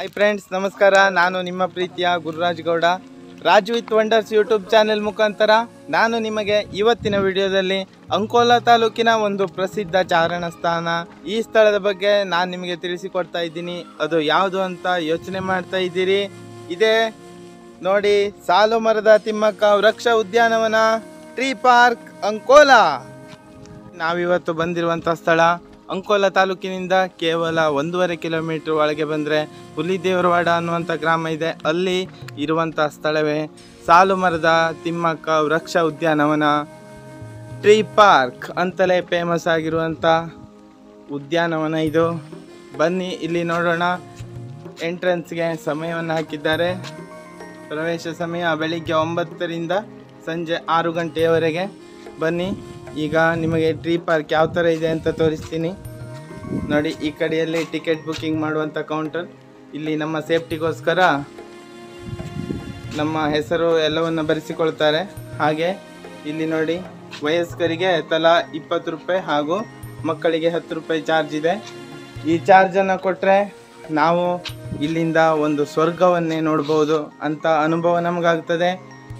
Hi friends ನಮಸ್ಕಾರ. ನಾನು ನಿಮ್ಮ ಪ್ರೀತಿಯ Gururaj Gowda. Raju with wonders YouTube channel ಮುಖಾಂತರ ನಾನು ನಿಮಗೆ ಇವತ್ತಿನ ವಿಡಿಯೋದಲ್ಲಿ ಅಂಕೋಲಾ ತಾಲೂಕಿನ ಒಂದು ಪ್ರಸಿದ್ಧ ಚಾರಣ ಸ್ಥಾನ. ಈ ಸ್ಥಳದ ಬಗ್ಗೆ ನಾನು ನಿಮಗೆ ತಿಳಿಸಿಕೊಡ್ತಾ ಇದ್ದೀನಿ. ಅದು ಯಾವುದು ಅಂತ ಯೋಚನೆ ಮಾಡ್ತಾ ಇದ್ದೀರಿ. ಇದೇ ನೋಡಿ, ಸಾಲು ಮರದ ತಿಮ್ಮಕ್ಕ ವೃಕ್ಷ ಉದ್ಯಾನವನ ಟ್ರೀ ಪಾರ್ಕ್ ಅಂಕೋಲಾ. ನಾವಿವತ್ತು ಬಂದಿರುವಂಥ ಸ್ಥಳ. ಅಂಕೋಲ ತಾಲೂಕಿನಿಂದ ಕೇವಲ ಒಂದೂವರೆ ಕಿಲೋಮೀಟರ್ ಒಳಗೆ ಬಂದರೆ ಹುಲಿದೇವರವಾಡ ಅನ್ನುವಂಥ ಗ್ರಾಮ ಇದೆ. ಅಲ್ಲಿ ಇರುವಂಥ ಸ್ಥಳವೇ ಸಾಲು ಮರದ ತಿಮ್ಮಕ್ಕ ವೃಕ್ಷ ಉದ್ಯಾನವನ ಟ್ರೀ ಪಾರ್ಕ್ ಅಂತಲೇ ಫೇಮಸ್ ಆಗಿರುವಂಥ ಉದ್ಯಾನವನ ಇದು. ಬನ್ನಿ, ಇಲ್ಲಿ ನೋಡೋಣ. ಎಂಟ್ರೆನ್ಸ್ಗೆ ಸಮಯವನ್ನು ಹಾಕಿದ್ದಾರೆ. ಪ್ರವೇಶ ಸಮಯ ಬೆಳಿಗ್ಗೆ ಒಂಬತ್ತರಿಂದ ಸಂಜೆ ಆರು ಗಂಟೆಯವರೆಗೆ. ಬನ್ನಿ. ಈಗ ನಿಮಗೆ ಟ್ರೀ ಪಾರ್ಕ್ ಯಾವ ಥರ ಇದೆ ಅಂತ ತೋರಿಸ್ತೀನಿ. ನೋಡಿ, ಈ ಕಡೆಯಲ್ಲಿ ಟಿಕೆಟ್ ಬುಕ್ಕಿಂಗ್ ಮಾಡುವಂಥ ಕೌಂಟರ್ ಇಲ್ಲಿ ನಮ್ಮ ಸೇಫ್ಟಿಗೋಸ್ಕರ ನಮ್ಮ ಹೆಸರು ಎಲ್ಲವನ್ನು ಬರೆಸಿಕೊಳ್ತಾರೆ. ಹಾಗೆ ಇಲ್ಲಿ ನೋಡಿ, ವಯಸ್ಕರಿಗೆ ತಲಾ ಇಪ್ಪತ್ತು ರೂಪಾಯಿ ಹಾಗೂ ಮಕ್ಕಳಿಗೆ ಹತ್ತು ರೂಪಾಯಿ ಚಾರ್ಜ್ ಇದೆ. ಈ ಚಾರ್ಜನ್ನು ಕೊಟ್ಟರೆ ನಾವು ಇಲ್ಲಿಂದ ಒಂದು ಸ್ವರ್ಗವನ್ನೇ ನೋಡ್ಬೋದು ಅಂತ ಅನುಭವ ನಮಗಾಗ್ತದೆ.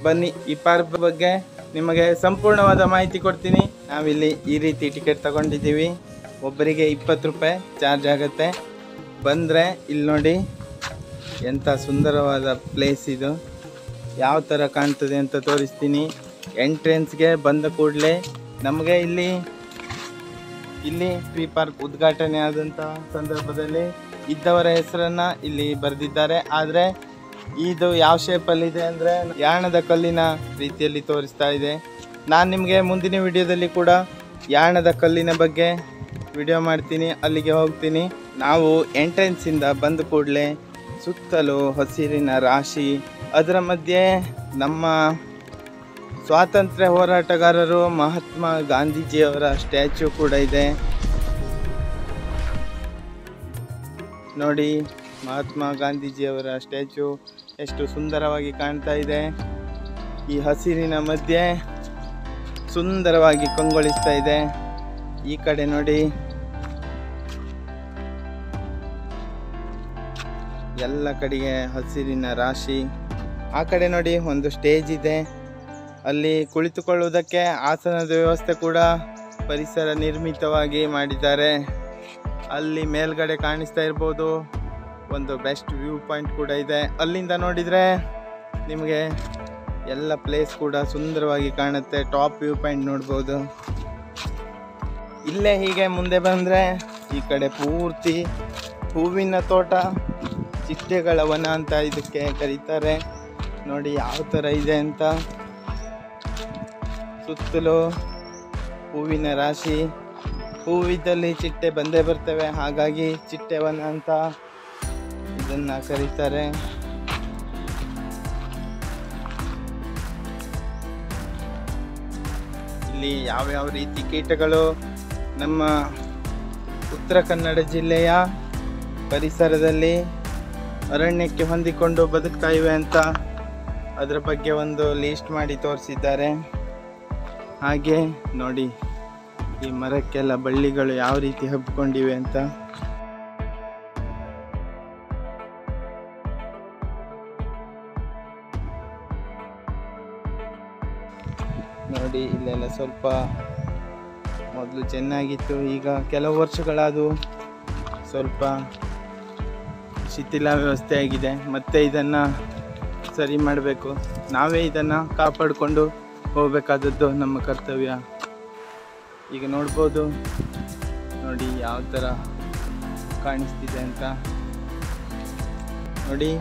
ಬನ್ನಿ, ಈ ಪಾರ್ಕ್ ಬಗ್ಗೆ ನಿಮಗೆ ಸಂಪೂರ್ಣವಾದ ಮಾಹಿತಿ ಕೊಡ್ತೀನಿ. ನಾವಿಲ್ಲಿ ಈ ರೀತಿ ಟಿಕೆಟ್ ತಗೊಂಡಿದ್ದೀವಿ. ಒಬ್ಬರಿಗೆ ಇಪ್ಪತ್ತು ರೂಪಾಯಿ ಚಾರ್ಜ್ ಆಗುತ್ತೆ. ಬಂದರೆ ಇಲ್ಲಿ ನೋಡಿ ಎಂಥ ಸುಂದರವಾದ ಪ್ಲೇಸ್ ಇದು. ಯಾವ ಥರ ಕಾಣ್ತದೆ ಅಂತ ತೋರಿಸ್ತೀನಿ. ಎಂಟ್ರೆನ್ಸ್ಗೆ ಬಂದ ಕೂಡಲೇ ನಮಗೆ ಇಲ್ಲಿ ಇಲ್ಲಿ ಫ್ರೀ ಪಾರ್ಕ್ ಉದ್ಘಾಟನೆ ಆದಂಥ ಸಂದರ್ಭದಲ್ಲಿ ಇದ್ದವರ ಹೆಸರನ್ನು ಇಲ್ಲಿ ಬರೆದಿದ್ದಾರೆ. ಆದರೆ ಇದು ಯಾವ ಶೇಪಲ್ಲಿದೆ ಅಂದರೆ ಯಾಣದ ಕಲ್ಲಿನ ರೀತಿಯಲ್ಲಿ ತೋರಿಸ್ತಾ ಇದೆ. ನಾನು ನಿಮಗೆ ಮುಂದಿನ ವಿಡಿಯೋದಲ್ಲಿ ಕೂಡ ಯಾಣದ ಕಲ್ಲಿನ ಬಗ್ಗೆ ವಿಡಿಯೋ ಮಾಡ್ತೀನಿ, ಅಲ್ಲಿಗೆ ಹೋಗ್ತೀನಿ. ನಾವು ಎಂಟ್ರೆನ್ಸಿಂದ ಬಂದ ಕೂಡಲೇ ಸುತ್ತಲೂ ಹಸಿರಿನ ರಾಶಿ, ಅದರ ಮಧ್ಯೆ ನಮ್ಮ ಸ್ವಾತಂತ್ರ್ಯ ಹೋರಾಟಗಾರರು ಮಹಾತ್ಮ ಗಾಂಧೀಜಿಯವರ ಸ್ಟ್ಯಾಚ್ಯೂ ಕೂಡ ಇದೆ. ನೋಡಿ ಮಹಾತ್ಮ ಗಾಂಧೀಜಿಯವರ ಸ್ಟ್ಯಾಚು ಎಷ್ಟು ಸುಂದರವಾಗಿ ಕಾಣ್ತಾ ಇದೆ. ಈ ಹಸಿರಿನ ಮಧ್ಯೆ ಸುಂದರವಾಗಿ ಕಂಗೊಳಿಸ್ತಾ ಇದೆ. ಈ ಕಡೆ ನೋಡಿ. ಎಲ್ಲ ಕಡೆಗೆ ಹಸಿರಿನ ರಾಶಿ. ಆ ಕಡೆ ನೋಡಿ ಒಂದು ಸ್ಟೇಜ್ ಇದೆ. ಅಲ್ಲಿ ಕುಳಿತುಕೊಳ್ಳುವುದಕ್ಕೆ ಆಸನದ ವ್ಯವಸ್ಥೆ ಕೂಡ ಪರಿಸರ ನಿರ್ಮಿತವಾಗಿ ಮಾಡಿದ್ದಾರೆ. ಅಲ್ಲಿ ಮೇಲ್ಗಡೆ ಕಾಣಿಸ್ತಾ ಇರ್ಬೋದು. ಒಂದು ಬೆಸ್ಟ್ ವ್ಯೂ ಪಾಯಿಂಟ್ ಕೂಡ ಇದೆ. ಅಲ್ಲಿಂದ ನೋಡಿದರೆ ನಿಮಗೆ ಎಲ್ಲ ಪ್ಲೇಸ್ ಕೂಡ ಸುಂದರವಾಗಿ ಕಾಣುತ್ತೆ. ಟಾಪ್ ವ್ಯೂ ಪಾಯಿಂಟ್ ನೋಡ್ಬೋದು. ಇಲ್ಲೇ ಹೀಗೆ ಮುಂದೆ ಬಂದರೆ ಈ ಕಡೆ ಪೂರ್ತಿ ಹೂವಿನ ತೋಟ, ಚಿಟ್ಟೆಗಳ ವನ ಅಂತ ಇದಕ್ಕೆ ಕರೀತಾರೆ. ನೋಡಿ ಯಾವ ಥರ ಇದೆ ಅಂತ. ಸುತ್ತಲೂ ಹೂವಿನ ರಾಶಿ. ಹೂವಿದ್ದಲ್ಲಿ ಚಿಟ್ಟೆ ಬಂದೇ ಬರ್ತವೆ. ಹಾಗಾಗಿ ಚಿಟ್ಟೆ ವನ ಅಂತ ಇದನ್ನ ಕರೀತಾರೆ. ಇಲ್ಲಿ ಯಾವ್ಯಾವ ರೀತಿ ಕೀಟಗಳು ನಮ್ಮ ಉತ್ತರ ಕನ್ನಡ ಜಿಲ್ಲೆಯ ಪರಿಸರದಲ್ಲಿ ಅರಣ್ಯಕ್ಕೆ ಹೊಂದಿಕೊಂಡು ಬದುಕ್ತಾ ಇವೆ ಅಂತ ಅದರ ಬಗ್ಗೆ ಒಂದು ಲೀಸ್ಟ್ ಮಾಡಿ ತೋರಿಸಿದ್ದಾರೆ. ಹಾಗೆ ನೋಡಿ ಈ ಮರಕ್ಕೆಲ್ಲ ಬಳ್ಳಿಗಳು ಯಾವ ರೀತಿ ಹಬ್ಕೊಂಡಿವೆ ಅಂತ. ಇಲ್ಲೆಲ್ಲ ಸ್ವಲ್ಪ ಮೊದಲು ಚೆನ್ನಾಗಿತ್ತು. ಈಗ ಕೆಲವು ವರ್ಷಗಳಾದವು ಸ್ವಲ್ಪ ಶಿಥಿಲ ವ್ಯವಸ್ಥೆ ಆಗಿದೆ. ಮತ್ತೆ ಇದನ್ನು ಸರಿ ಮಾಡಬೇಕು. ನಾವೇ ಇದನ್ನು ಕಾಪಾಡಿಕೊಂಡು ಹೋಗಬೇಕಾದದ್ದು ನಮ್ಮ ಕರ್ತವ್ಯ. ಈಗ ನೋಡ್ಬೋದು. ನೋಡಿ ಯಾವ ಥರ ಕಾಣಿಸ್ತಿದೆ ಅಂತ. ನೋಡಿ,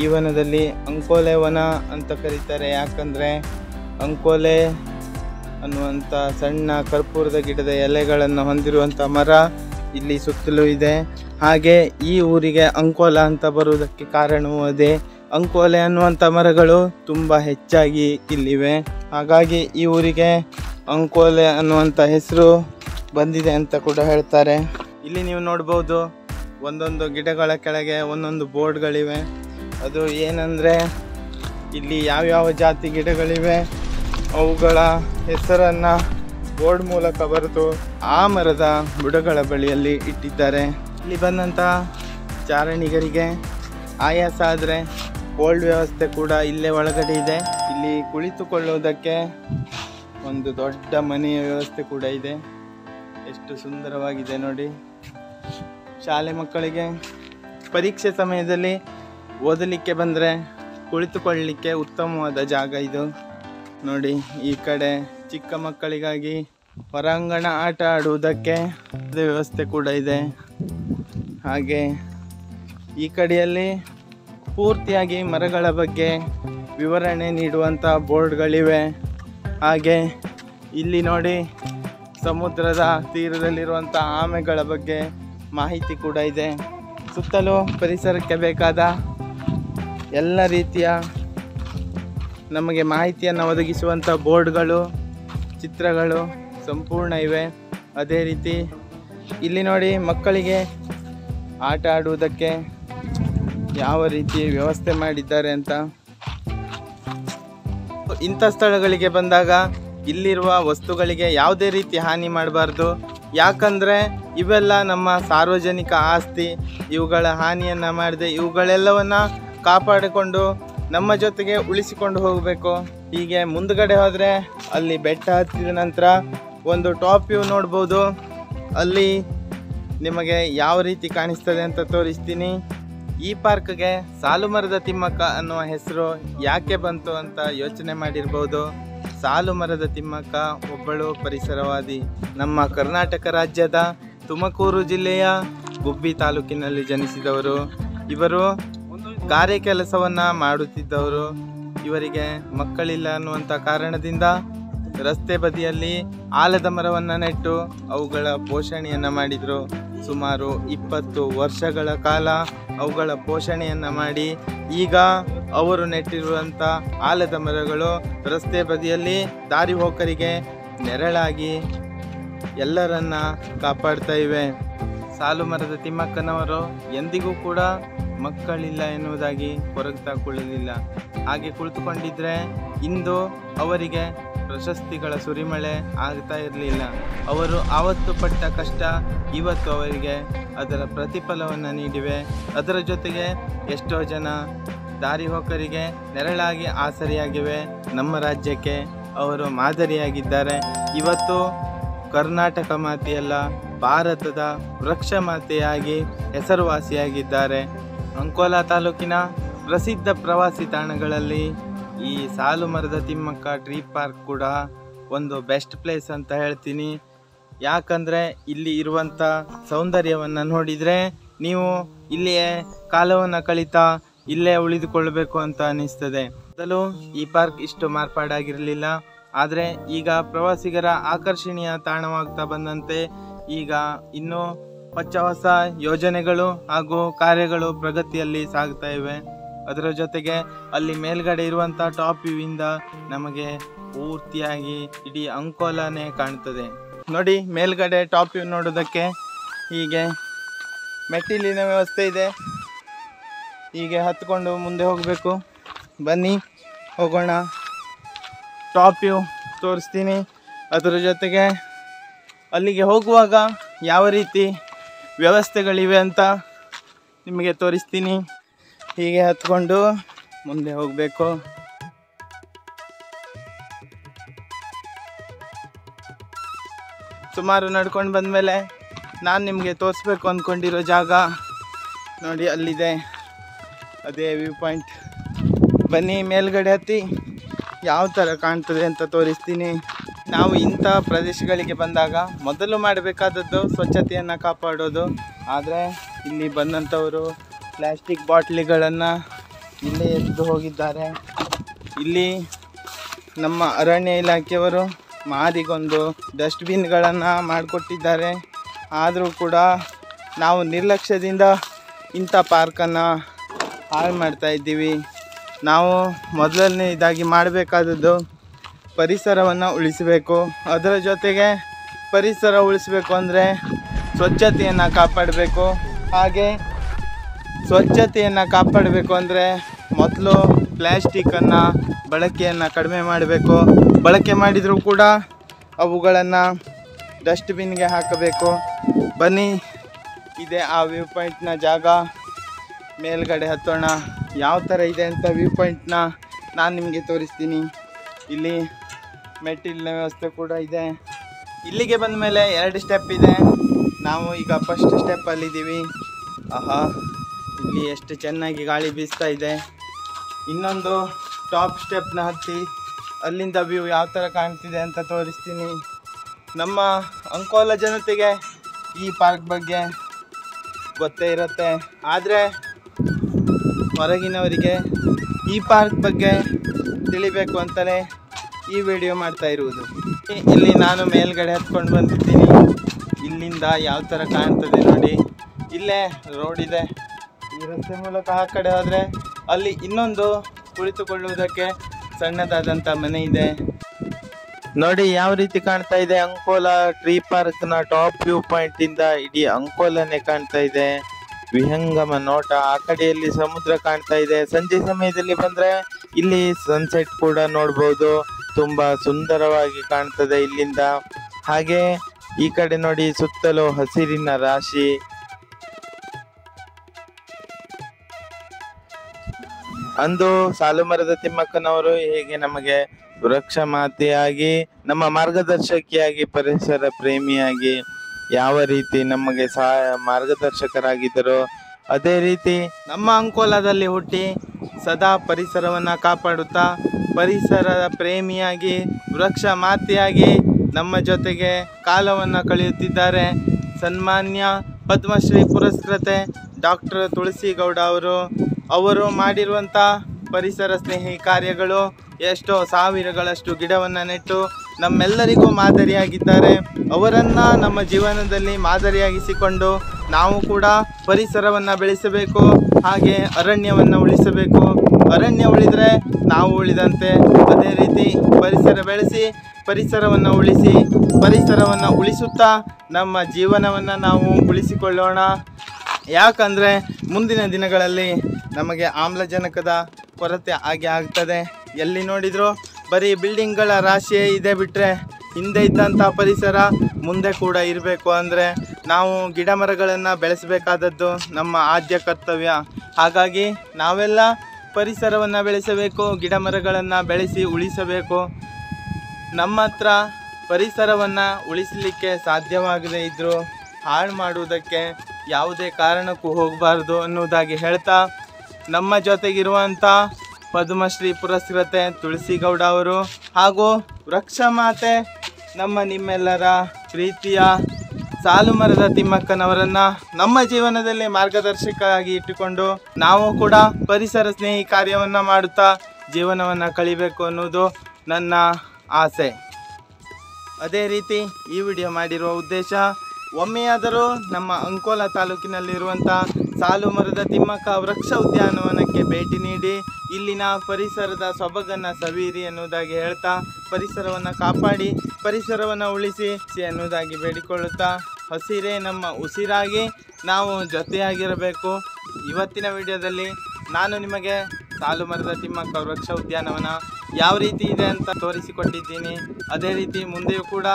ಈ ವನದಲ್ಲಿ ಅಂಕೋಲೆ ವನ ಅಂತ ಕರೀತಾರೆ. ಯಾಕಂದರೆ ಅಂಕೋಲೆ ಅನ್ನುವಂಥ ಸಣ್ಣ ಕರ್ಪೂರದ ಗಿಡದ ಎಲೆಗಳನ್ನು ಹೊಂದಿರುವಂಥ ಮರ ಇಲ್ಲಿ ಸುತ್ತಲೂ ಇದೆ. ಹಾಗೆ ಈ ಊರಿಗೆ ಅಂಕೋಲ ಅಂತ ಬರುವುದಕ್ಕೆ ಕಾರಣವೂ ಅದೇ. ಅಂಕೋಲೆ ಅನ್ನುವಂಥ ಮರಗಳು ತುಂಬ ಹೆಚ್ಚಾಗಿ ಇಲ್ಲಿವೆ. ಹಾಗಾಗಿ ಈ ಊರಿಗೆ ಅಂಕೋಲೆ ಅನ್ನುವಂಥ ಹೆಸರು ಬಂದಿದೆ ಅಂತ ಕೂಡ ಹೇಳ್ತಾರೆ. ಇಲ್ಲಿ ನೀವು ನೋಡ್ಬೋದು ಒಂದೊಂದು ಗಿಡಗಳ ಕೆಳಗೆ ಒಂದೊಂದು ಬೋರ್ಡ್ಗಳಿವೆ. ಅದು ಏನಂದರೆ ಇಲ್ಲಿ ಯಾವ್ಯಾವ ಜಾತಿ ಗಿಡಗಳಿವೆ ಅವುಗಳ ಹೆಸರನ್ನು ಬೋರ್ಡ್ ಮೂಲಕ ಬರೆದು ಆ ಮರದ ಬುಡಗಳ ಬಳಿಯಲ್ಲಿ ಇಟ್ಟಿದ್ದಾರೆ. ಇಲ್ಲಿ ಬಂದಂಥ ಚಾರಣಿಗರಿಗೆ ಆಯಾಸ ಆದರೆ ಕೋಲ್ಡ್ ವ್ಯವಸ್ಥೆ ಕೂಡ ಇಲ್ಲೇ ಒಳಗಡೆ ಇದೆ. ಇಲ್ಲಿ ಕುಳಿತುಕೊಳ್ಳುವುದಕ್ಕೆ ಒಂದು ದೊಡ್ಡ ಮನೆಯ ವ್ಯವಸ್ಥೆ ಕೂಡ ಇದೆ. ಎಷ್ಟು ಸುಂದರವಾಗಿದೆ ನೋಡಿ. ಶಾಲೆ ಮಕ್ಕಳಿಗೆ ಪರೀಕ್ಷೆ ಸಮಯದಲ್ಲಿ ಓದಲಿಕ್ಕೆ ಬಂದರೆ ಕುಳಿತುಕೊಳ್ಳಲಿಕ್ಕೆ ಉತ್ತಮವಾದ ಜಾಗ ಇದು. ನೋಡಿ, ಈ ಕಡೆ ಚಿಕ್ಕ ಮಕ್ಕಳಿಗಾಗಿ ಹೊರಾಂಗಣ ಆಟ ಆಡುವುದಕ್ಕೆ ವ್ಯವಸ್ಥೆ ಕೂಡ ಇದೆ. ಹಾಗೆ ಈ ಕಡೆಯಲ್ಲಿ ಪೂರ್ತಿಯಾಗಿ ಮರಗಳ ಬಗ್ಗೆ ವಿವರಣೆ ನೀಡುವಂಥ ಬೋರ್ಡ್ಗಳಿವೆ. ಹಾಗೆ ಇಲ್ಲಿ ನೋಡಿ ಸಮುದ್ರದ ತೀರದಲ್ಲಿರುವಂಥ ಆಮೆಗಳ ಬಗ್ಗೆ ಮಾಹಿತಿ ಕೂಡ ಇದೆ. ಸುತ್ತಲೂ ಪರಿಸರಕ್ಕೆ ಬೇಕಾದ ಎಲ್ಲ ರೀತಿಯ ನಮಗೆ ಮಾಹಿತಿಯನ್ನು ಒದಗಿಸುವಂಥ ಬೋರ್ಡ್ಗಳು, ಚಿತ್ರಗಳು ಸಂಪೂರ್ಣ ಇವೆ. ಅದೇ ರೀತಿ ಇಲ್ಲಿ ನೋಡಿ ಮಕ್ಕಳಿಗೆ ಆಟ ಆಡುವುದಕ್ಕೆ ಯಾವ ರೀತಿ ವ್ಯವಸ್ಥೆ ಮಾಡಿದ್ದಾರೆ ಅಂತ. ಇಂಥ ಸ್ಥಳಗಳಿಗೆ ಬಂದಾಗ ಇಲ್ಲಿರುವ ವಸ್ತುಗಳಿಗೆ ಯಾವುದೇ ರೀತಿ ಹಾನಿ ಮಾಡಬಾರ್ದು. ಯಾಕಂದರೆ ಇವೆಲ್ಲ ನಮ್ಮ ಸಾರ್ವಜನಿಕ ಆಸ್ತಿ. ಇವುಗಳ ಹಾನಿಯನ್ನು ಮಾಡದೆ ಇವುಗಳೆಲ್ಲವನ್ನು ಕಾಪಾಡಿಕೊಂಡು ನಮ್ಮ ಜೊತೆಗೆ ಉಳಿಸಿಕೊಂಡು ಹೋಗಬೇಕು. ಹೀಗೆ ಮುಂದ್ಗಡೆ ಹೋದರೆ ಅಲ್ಲಿ ಬೆಟ್ಟ ಹತ್ತಿದ ನಂತರ ಒಂದು ಟಾಪ್ ವ್ಯೂ ನೋಡ್ಬೋದು. ಅಲ್ಲಿ ನಿಮಗೆ ಯಾವ ರೀತಿ ಕಾಣಿಸ್ತದೆ ಅಂತ ತೋರಿಸ್ತೀನಿ. ಈ ಪಾರ್ಕ್ಗೆ ಸಾಲು ಮರದ ತಿಮ್ಮಕ್ಕ ಅನ್ನುವ ಹೆಸರು ಯಾಕೆ ಬಂತು ಅಂತ ಯೋಚನೆ ಮಾಡಿರ್ಬೋದು. ಸಾಲು ಮರದ ತಿಮ್ಮಕ್ಕ ಒಬ್ಬಳು ಪರಿಸರವಾದಿ. ನಮ್ಮ ಕರ್ನಾಟಕ ರಾಜ್ಯದ ತುಮಕೂರು ಜಿಲ್ಲೆಯ ಗುಬ್ಬಿ ತಾಲೂಕಿನಲ್ಲಿ ಜನಿಸಿದವರು. ಇವರು ಗಾರೆ ಕೆಲಸವನ್ನು ಮಾಡುತ್ತಿದ್ದವರು ಇವರಿಗೆ ಮಕ್ಕಳಿಲ್ಲ ಅನ್ನುವಂಥ ಕಾರಣದಿಂದ ರಸ್ತೆ ಬದಿಯಲ್ಲಿ ಆಲದ ಮರವನ್ನು ನೆಟ್ಟು ಅವುಗಳ ಪೋಷಣೆಯನ್ನು ಮಾಡಿದರು. ಸುಮಾರು ಇಪ್ಪತ್ತು ವರ್ಷಗಳ ಕಾಲ ಅವುಗಳ ಪೋಷಣೆಯನ್ನು ಮಾಡಿ ಈಗ ಅವರು ನೆಟ್ಟಿರುವಂಥ ಆಲದ ಮರಗಳು ರಸ್ತೆ ಬದಿಯಲ್ಲಿ ದಾರಿ ಹೋಕರಿಗೆ ನೆರಳಾಗಿ ಎಲ್ಲರನ್ನ ಕಾಪಾಡ್ತಾ ಇವೆ. ಸಾಲು ಮರದ ತಿಮ್ಮಕ್ಕನವರು ಎಂದಿಗೂ ಕೂಡ ಮಕ್ಕಳಿಲ್ಲ ಎನ್ನುವುದಾಗಿ ಹೊರಗೆ ಕುಳಿಲಿಲ್ಲ ಹಾಗೆ ಕುಳಿತುಕೊಂಡಿದ್ರೆ ಇಂದು ಅವರಿಗೆ ಪ್ರಶಸ್ತಿಗಳ ಸುರಿಮಳೆ ಆಗ್ತಾ ಇರಲಿಲ್ಲ. ಅವರು ಆವತ್ತು ಪಟ್ಟ ಕಷ್ಟ ಇವತ್ತು ಅವರಿಗೆ ಅದರ ಪ್ರತಿಫಲವನ್ನು ನೀಡಿವೆ. ಅದರ ಜೊತೆಗೆ ಎಷ್ಟೋ ಜನ ದಾರಿಹೋಕರಿಗೆ ನೆರಳಾಗಿ ಆಸರಿಯಾಗಿವೆ. ನಮ್ಮ ರಾಜ್ಯಕ್ಕೆ ಅವರು ಮಾದರಿಯಾಗಿದ್ದಾರೆ. ಇವತ್ತು ಕರ್ನಾಟಕ ಮಾತೆಯಲ್ಲ, ಭಾರತದ ವೃಕ್ಷ ಮಾತೆಯಾಗಿ ಹೆಸರುವಾಸಿಯಾಗಿದ್ದಾರೆ. ಅಂಕೋಲಾ ತಾಲೂಕಿನ ಪ್ರಸಿದ್ಧ ಪ್ರವಾಸಿ ತಾಣಗಳಲ್ಲಿ ಈ ಸಾಲು ಮರದ ತಿಮ್ಮಕ್ಕ ಟ್ರೀ ಪಾರ್ಕ್ ಕೂಡ ಒಂದು ಬೆಸ್ಟ್ ಪ್ಲೇಸ್ ಅಂತ ಹೇಳ್ತೀನಿ. ಯಾಕಂದರೆ ಇಲ್ಲಿ ಇರುವಂಥ ಸೌಂದರ್ಯವನ್ನು ನೋಡಿದರೆ ನೀವು ಇಲ್ಲಿಯೇ ಕಾಲವನ್ನು ಕಳೀತಾ ಇಲ್ಲೇ ಉಳಿದುಕೊಳ್ಳಬೇಕು ಅಂತ ಅನ್ನಿಸ್ತದೆ ಮೊದಲು ಈ ಪಾರ್ಕ್ ಇಷ್ಟು ಮಾರ್ಪಾಡಾಗಿರಲಿಲ್ಲ. ಆದರೆ ಈಗ ಪ್ರವಾಸಿಗರ ಆಕರ್ಷಣೀಯ ತಾಣವಾಗ್ತಾ ಬಂದಂತೆ ಈಗ ಇನ್ನೂ ಹೊಸ ಹೊಸ ಯೋಜನೆಗಳು ಹಾಗೂ ಕಾರ್ಯಗಳು ಪ್ರಗತಿಯಲ್ಲಿ ಸಾಗ್ತಾ ಇವೆ. ಅದರ ಜೊತೆಗೆ ಅಲ್ಲಿ ಮೇಲ್ಗಡೆ ಇರುವಂಥ ಟಾಪ್ ವ್ಯೂವಿಂದ ನಮಗೆ ಪೂರ್ತಿಯಾಗಿ ಇಡೀ ಅಂಕೋಲಾನೇ ಕಾಣ್ತದೆ. ನೋಡಿ, ಮೇಲ್ಗಡೆ ಟಾಪ್ ವ್ಯೂ ನೋಡೋದಕ್ಕೆ ಹೀಗೆ ಮೆಟ್ಟಿಲಿನ ವ್ಯವಸ್ಥೆ ಇದೆ. ಹೀಗೆ ಹತ್ಕೊಂಡು ಮುಂದೆ ಹೋಗಬೇಕು. ಬನ್ನಿ, ಹೋಗೋಣ. ಟಾಪ್ ವ್ಯೂ ತೋರಿಸ್ತೀನಿ. ಅದರ ಜೊತೆಗೆ ಅಲ್ಲಿಗೆ ಹೋಗುವಾಗ ಯಾವ ರೀತಿ ವ್ಯವಸ್ಥೆಗಳಿವೆ ಅಂತ ನಿಮಗೆ ತೋರಿಸ್ತೀನಿ. ಹೀಗೆ ಹತ್ಕೊಂಡು ಮುಂದೆ ಹೋಗಬೇಕು. ಸುಮಾರು ನಡ್ಕೊಂಡು ಬಂದಮೇಲೆ ನಾನು ನಿಮಗೆ ತೋರಿಸ್ಬೇಕು ಅಂದ್ಕೊಂಡಿರೋ ಜಾಗ ನೋಡಿ, ಅಲ್ಲಿದೆ. ಅದೇ ವ್ಯೂ ಪಾಯಿಂಟ್. ಬನ್ನಿ ಮೇಲ್ಗಡೆ ಹತ್ತಿ. ಯಾವ ಥರ ಕಾಣ್ತದೆ ಅಂತ ತೋರಿಸ್ತೀನಿ. ನಾವು ಇಂಥ ಪ್ರದೇಶಗಳಿಗೆ ಬಂದಾಗ ಮೊದಲು ಮಾಡಬೇಕಾದದ್ದು ಸ್ವಚ್ಛತೆಯನ್ನು ಕಾಪಾಡೋದು. ಆದರೆ ಇಲ್ಲಿ ಬಂದಂಥವರು ಪ್ಲ್ಯಾಸ್ಟಿಕ್ ಬಾಟ್ಲಿಗಳನ್ನು ಇಲ್ಲೇ ಎದ್ದು ಹೋಗಿದ್ದಾರೆ. ಇಲ್ಲಿ ನಮ್ಮ ಅರಣ್ಯ ಇಲಾಖೆಯವರು ಮಾರಿಗೊಂದು ಡಸ್ಟ್ಬಿನ್ಗಳನ್ನು ಮಾಡಿಕೊಟ್ಟಿದ್ದಾರೆ. ಆದರೂ ಕೂಡ ನಾವು ನಿರ್ಲಕ್ಷ್ಯದಿಂದ ಇಂಥ ಪಾರ್ಕನ್ನು ಹಾಳು ಮಾಡ್ತಾ ಇದ್ದೀವಿ. ನಾವು ಮೊದಲನೇ ಇದಾಗಿ ಮಾಡಬೇಕಾದದ್ದು ಪರಿಸರವನ್ನು ಉಳಿಸಬೇಕು. ಅದರ ಜೊತೆಗೆ ಪರಿಸರ ಉಳಿಸಬೇಕು ಅಂದರೆ ಸ್ವಚ್ಛತೆಯನ್ನು ಕಾಪಾಡಬೇಕು. ಹಾಗೆ ಸ್ವಚ್ಛತೆಯನ್ನು ಕಾಪಾಡಬೇಕು ಅಂದರೆ ಮೊದಲು ಪ್ಲ್ಯಾಸ್ಟಿಕ್ಕನ್ನು ಬಳಕೆಯನ್ನು ಕಡಿಮೆ ಮಾಡಬೇಕು. ಬಳಕೆ ಮಾಡಿದರೂ ಕೂಡ ಅವುಗಳನ್ನು ಡಸ್ಟ್ಬಿನ್ಗೆ ಹಾಕಬೇಕು. ಬನ್ನಿ, ಇದೆ ಆ ವ್ಯೂ ಪಾಯಿಂಟ್ನ ಜಾಗ. ಮೇಲ್ಗಡೆ ಹತ್ತೋಣ. ಯಾವ ಥರ ಇದೆ ಅಂತ ವ್ಯೂ ಪಾಯಿಂಟ್ನ ನಾನು ನಿಮಗೆ ತೋರಿಸ್ತೀನಿ. ಇಲ್ಲಿ ಮೆಟ್ಟಿಲಿನ ವ್ಯವಸ್ಥೆ ಕೂಡ ಇದೆ. ಇಲ್ಲಿಗೆ ಬಂದ ಮೇಲೆ ಎರಡು ಸ್ಟೆಪ್ ಇದೆ. ನಾವು ಈಗ ಫಸ್ಟ್ ಸ್ಟೆಪ್ಪಲ್ಲಿದ್ದೀವಿ ಆಹಾ, ಇಲ್ಲಿ ಎಷ್ಟು ಚೆನ್ನಾಗಿ ಗಾಳಿ ಬೀಸ್ತಾ ಇದೆ. ಇನ್ನೊಂದು ಟಾಪ್ ಸ್ಟೆಪ್ನ ಹತ್ತಿ ಅಲ್ಲಿಂದ ವ್ಯೂ ಯಾವ ಥರ ಕಾಣ್ತಿದೆ ಅಂತ ತೋರಿಸ್ತೀನಿ. ನಮ್ಮ ಅಂಕೋಲ ಜನತೆಗೆ ಈ ಪಾರ್ಕ್ ಬಗ್ಗೆ ಗೊತ್ತೇ ಇರುತ್ತೆ. ಆದರೆ ಹೊರಗಿನವರಿಗೆ ಈ ಪಾರ್ಕ್ ಬಗ್ಗೆ ತಿಳಿಬೇಕು ಅಂತಲೇ ಈ ವಿಡಿಯೋ ಮಾಡ್ತಾ ಇರುವುದು. ಇಲ್ಲಿ ನಾನು ಮೇಲ್ಗಡೆ ಹತ್ಕೊಂಡು ಬಂದಿದ್ದೀನಿ. ಇಲ್ಲಿಂದ ಯಾವ ಥರ ಕಾಣ್ತದೆ ನೋಡಿ. ಇಲ್ಲೇ ರೋಡ್ ಇದೆ. ಈ ರಸ್ತೆ ಮೂಲಕ ಆ ಕಡೆ ಹೋದರೆ ಅಲ್ಲಿ ಇನ್ನೊಂದು ಕುಳಿತುಕೊಳ್ಳುವುದಕ್ಕೆ ಸಣ್ಣದಾದಂಥ ಮನೆ ಇದೆ. ನೋಡಿ ಯಾವ ರೀತಿ ಕಾಣ್ತಾ ಇದೆ. Ankola tree park top view point ಇಂದ ಇಡೀ ಅಂಕೋಲನೇ ಕಾಣ್ತಾ ಇದೆ. ವಿಹಂಗಮ ನೋಟ ಆ ಕಡೆಯಲ್ಲಿ ಸಮುದ್ರ ಕಾಣ್ತಾ ಇದೆ. ಸಂಜೆ ಸಮಯದಲ್ಲಿ ಬಂದ್ರೆ ಇಲ್ಲಿ ಸನ್ಸೆಟ್ ಕೂಡ ನೋಡ್ಬೋದು. ತುಂಬಾ ಸುಂದರವಾಗಿ ಕಾಣ್ತದೆ ಇಲ್ಲಿಂದ. ಹಾಗೆ ಈ ಕಡೆ ನೋಡಿ ಸುತ್ತಲೂ ಹಸಿರಿನ ರಾಶಿ. ಅಂದು ಸಾಲುಮರದ ತಿಮ್ಮಕ್ಕನವರು ಹೇಗೆ ನಮಗೆ ವೃಕ್ಷ ಮಾತೆಯಾಗಿ, ನಮ್ಮ ಮಾರ್ಗದರ್ಶಕಿಯಾಗಿ, ಪರಿಸರ ಪ್ರೇಮಿಯಾಗಿ, ಯಾವ ರೀತಿ ನಮಗೆ ಸಹಾಯ ಮಾರ್ಗದರ್ಶಕರಾಗಿದ್ದರೋ ಅದೇ ರೀತಿ ನಮ್ಮ ಅಂಕೋಲಾದಲ್ಲಿ ಹುಟ್ಟಿ ಸದಾ ಪರಿಸರವನ್ನು ಕಾಪಾಡುತ್ತಾ ಪರಿಸರದ ಪ್ರೇಮಿಯಾಗಿ, ವೃಕ್ಷ ಮಾತೆಯಾಗಿ ನಮ್ಮ ಜೊತೆಗೆ ಕಾಲವನ್ನು ಕಳೆಯುತ್ತಿದ್ದಾರೆ. ಸನ್ಮಾನ್ಯ ಪದ್ಮಶ್ರೀ ಪುರಸ್ಕೃತೆ ಡಾಕ್ಟರ್ ತುಳಸಿಗೌಡ ಅವರು. ಅವರು ಮಾಡಿರುವಂಥ ಪರಿಸರ ಸ್ನೇಹಿ ಕಾರ್ಯಗಳು ಎಷ್ಟೋ ಸಾವಿರಗಳಷ್ಟು ಗಿಡವನ್ನು ನೆಟ್ಟು ನಮ್ಮೆಲ್ಲರಿಗೂ ಮಾದರಿಯಾಗಿದ್ದಾರೆ. ಅವರನ್ನು ನಮ್ಮ ಜೀವನದಲ್ಲಿ ಮಾದರಿಯಾಗಿಸಿಕೊಂಡು ನಾವು ಕೂಡ ಪರಿಸರವನ್ನು ಬೆಳೆಸಬೇಕು, ಹಾಗೆ ಅರಣ್ಯವನ್ನು ಉಳಿಸಬೇಕು. ಅರಣ್ಯ ಉಳಿದರೆ ನಾವು ಉಳಿದಂತೆ ಅದೇ ರೀತಿ ಪರಿಸರ ಬೆಳೆಸಿ, ಪರಿಸರವನ್ನು ಉಳಿಸಿ, ಪರಿಸರವನ್ನು ಉಳಿಸುತ್ತಾ ನಮ್ಮ ಜೀವನವನ್ನು ನಾವು ಉಳಿಸಿಕೊಳ್ಳೋಣ. ಯಾಕಂದರೆ ಮುಂದಿನ ದಿನಗಳಲ್ಲಿ ನಮಗೆ ಆಮ್ಲಜನಕದ ಕೊರತೆ ಆಗಿ ಆಗ್ತದೆ. ಎಲ್ಲಿ ನೋಡಿದರೂ ಬರೀ ಬಿಲ್ಡಿಂಗ್ಗಳ ರಾಶಿಯೇ ಇದೆ ಬಿಟ್ಟರೆ ಹಿಂದೆ ಇದ್ದಂಥ ಪರಿಸರ ಮುಂದೆ ಕೂಡ ಇರಬೇಕು ಅಂದರೆ ನಾವು ಗಿಡ ಮರಗಳನ್ನು ಬೆಳೆಸಬೇಕಾದದ್ದು ನಮ್ಮ ಆದ್ಯ ಕರ್ತವ್ಯ. ಹಾಗಾಗಿ ನಾವೆಲ್ಲ ಪರಿಸರವನ್ನು ಬೆಳೆಸಬೇಕು ಗಿಡ ಮರಗಳನ್ನು ಬೆಳೆಸಿ ಉಳಿಸಬೇಕು. ನಮ್ಮ ಹತ್ರ ಪರಿಸರವನ್ನು ಉಳಿಸಲಿಕ್ಕೆ ಸಾಧ್ಯವಾಗದೇ ಇದ್ದರೂ ಹಾಳು ಮಾಡುವುದಕ್ಕೆ ಯಾವುದೇ ಕಾರಣಕ್ಕೂ ಹೋಗಬಾರ್ದು ಅನ್ನುವುದಾಗಿ ಹೇಳ್ತಾ, ನಮ್ಮ ಜೊತೆಗಿರುವಂಥ ಪದ್ಮಶ್ರೀ ಪುರಸ್ಕೃತೆ ತುಳಸಿಗೌಡ ಅವರು ಹಾಗೂ ವೃಕ್ಷ ಮಾತೆ ನಮ್ಮ ನಿಮ್ಮೆಲ್ಲರ ಪ್ರೀತಿಯ ಸಾಲುಮರದ ತಿಮ್ಮಕ್ಕನವರನ್ನ ನಮ್ಮ ಜೀವನದಲ್ಲಿ ಮಾರ್ಗದರ್ಶಕರಾಗಿ ಇಟ್ಟುಕೊಂಡು ನಾವು ಕೂಡ ಪರಿಸರ ಸ್ನೇಹಿ ಕಾರ್ಯವನ್ನು ಮಾಡುತ್ತಾ ಜೀವನವನ್ನು ಕಳಿಬೇಕು ಅನ್ನೋದು ನನ್ನ ಆಸೆ. ಅದೇ ರೀತಿ ಈ ವಿಡಿಯೋ ಮಾಡಿರುವ ಉದ್ದೇಶ, ಒಮ್ಮೆಯಾದರೂ ನಮ್ಮ ಅಂಕೋಲ ತಾಲೂಕಿನಲ್ಲಿರುವಂಥ ಸಾಲು ಮರದ ತಿಮ್ಮಕ್ಕ ವೃಕ್ಷ ಉದ್ಯಾನವನಕ್ಕೆ ಭೇಟಿ ನೀಡಿ ಇಲ್ಲಿನ ಪರಿಸರದ ಸೊಬಗನ್ನು ಸವೀರಿ ಎನ್ನುವುದಾಗಿ ಹೇಳ್ತಾ ಪರಿಸರವನ್ನು ಕಾಪಾಡಿ ಪರಿಸರವನ್ನು ಉಳಿಸಿ ಎನ್ನುವುದಾಗಿ ಬೇಡಿಕೊಳ್ಳುತ್ತಾ ಹಸಿರೇ ನಮ್ಮ ಉಸಿರಾಗಿ ನಾವು ಜೊತೆಯಾಗಿರಬೇಕು. ಇವತ್ತಿನ ವಿಡಿಯೋದಲ್ಲಿ ನಾನು ನಿಮಗೆ ಸಾಲು ಮರದ ತಿಮ್ಮಕ್ಕ ವೃಕ್ಷ ಉದ್ಯಾನವನ ಯಾವ ರೀತಿ ಇದೆ ಅಂತ ತೋರಿಸಿಕೊಟ್ಟಿದ್ದೀನಿ. ಅದೇ ರೀತಿ ಮುಂದೆಯೂ ಕೂಡ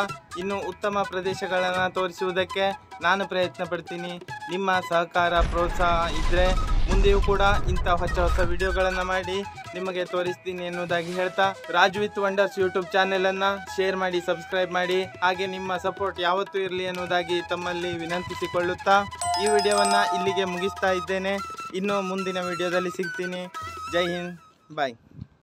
ಇನ್ನೂ ಉತ್ತಮ ಪ್ರದೇಶಗಳನ್ನು ತೋರಿಸುವುದಕ್ಕೆ ನಾನು ಪ್ರಯತ್ನ ಪಡ್ತೀನಿ ನಿಮ್ಮ ಸಹಕಾರ, ಪ್ರೋತ್ಸಾಹ ಇದ್ದರೆ ಮುಂದೆಯೂ ಕೂಡ ಇಂಥ ಹೊಸ ಹೊಸ ವಿಡಿಯೋಗಳನ್ನು ಮಾಡಿ ನಿಮಗೆ ತೋರಿಸ್ತೀನಿ ಎನ್ನುವುದಾಗಿ ಹೇಳ್ತಾ ರಾಜ್ ವಿತ್ ವಂಡರ್ಸ್ ಯೂಟ್ಯೂಬ್ ಚಾನೆಲನ್ನು ಶೇರ್ ಮಾಡಿ, ಸಬ್ಸ್ಕ್ರೈಬ್ ಮಾಡಿ, ಹಾಗೆ ನಿಮ್ಮ ಸಪೋರ್ಟ್ ಯಾವತ್ತೂ ಇರಲಿ ಎನ್ನುವುದಾಗಿ ತಮ್ಮಲ್ಲಿ ವಿನಂತಿಸಿಕೊಳ್ಳುತ್ತಾ ಈ ವಿಡಿಯೋವನ್ನು ಇಲ್ಲಿಗೆ ಮುಗಿಸ್ತಾ ಇದ್ದೇನೆ. ಇನ್ನು ಮುಂದಿನ ವಿಡಿಯೋದಲ್ಲಿ ಸಿಗ್ತೀನಿ. ಜೈ ಹಿಂದ್. ಬಾಯ್.